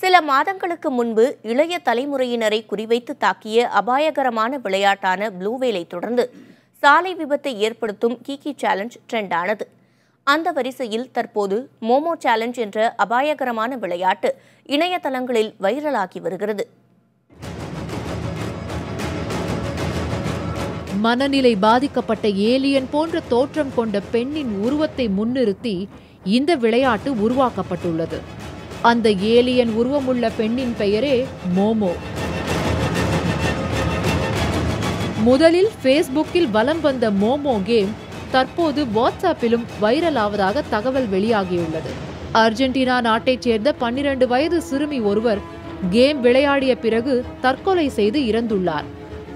சில மாதங்களுக்கு முன்பு இளைய தலைமுறையினரை குறிவைத்து தாக்கிய அபாயகரமான விளையாட்டான ப்ளூவேலை தொடர்ந்து சாலை விபத்தை ஏற்படுத்தும் கீகி சேலஞ்ச் ட்ரெண்டானது. அந்த வரிசையில் தற்போது மோமோ சேலஞ்ச் என்ற அபாயகரமான விளையாட்டு இணையதளங்களில் வைரலாகி வருகிறது. மனநிலை பாதிக்கப்பட்ட ஏலியன் போன்ற தோற்றம் கொண்ட பெண்ணின் உருவத்தை முன்னிறுத்தி இந்த விளையாட்டு உருவாக்கப்பட்டுள்ளது. அந்த ஏலியன் உருவமுள்ள பெண்ணின் பெயரே மோமோ. முதலில் ஃபேஸ்புக்கில் வலம் வந்த மோமோ கேம் தற்போது வாட்ஸ்ஆப்பிலும் வைரல் ஆவதாக தகவல் வெளியாகியுள்ளது. அர்ஜென்டினா நாட்டைச் சேர்ந்த பன்னிரண்டு வயது சிறுமி ஒருவர் கேம் விளையாடிய பிறகு தற்கொலை செய்து இறந்துள்ளார்.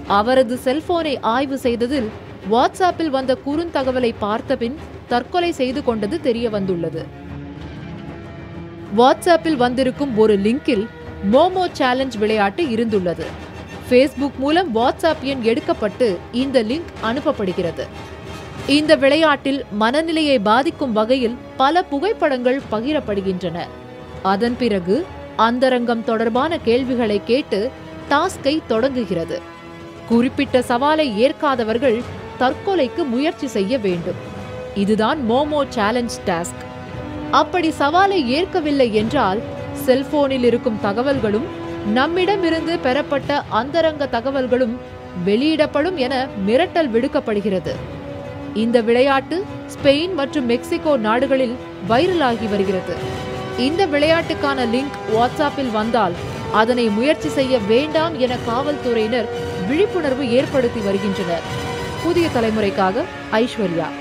அவரது செல்போனை ஆய்வு செய்ததில் வாட்ஸ்ஆப்பில் வந்த குறுந்தகவலை பார்த்தபின் தற்கொலை செய்து கொண்டது தெரிய வந்துள்ளது வாட்ஸ்ஆப்பில் வந்திருக்கும் ஒரு லிங்கில் மோமோ சேலஞ்ச் விளையாட்டு இருந்துள்ளது. ஃபேஸ்புக் மூலம் வாட்ஸ்ஆப் எண் எடுக்கப்பட்டு இந்த லிங்க் அனுப்பப்படுகிறது. இந்த விளையாட்டில் மனநிலையை பாதிக்கும் வகையில் பல புகைப்படங்கள் பகிரப்படுகின்றன. அதன் பிறகு அந்தரங்கம் தொடர்பான கேள்விகளை கேட்டு டாஸ்கை தொடங்குகிறது. குறிப்பிட்ட சவாலை ஏற்காதவர்கள் தற்கொலைக்கு முயற்சி செய்ய வேண்டும். இதுதான் மோமோ சேலஞ்ச் டாஸ்க். அப்படி சவாலை ஏற்கவில்லை என்றால் செல்போனில் இருக்கும் தகவல்களும் நம்மிடமிருந்து பெறப்பட்ட அந்தரங்க தகவல்களும் வெளியிடப்படும் என மிரட்டல் விடுக்கப்படுகிறது. இந்த விளையாட்டு ஸ்பெயின் மற்றும் மெக்சிகோ நாடுகளில் வைரலாகி வருகிறது. இந்த விளையாட்டுக்கான லிங்க் வாட்ஸ்அப்பில் வந்தால் அதனை முயற்சி செய்ய வேண்டாம் என காவல்துறையினர் விழிப்புணர்வு ஏற்படுத்தி வருகின்றனர். புதிய தலைமுறைக்காக ஐஸ்வர்யா.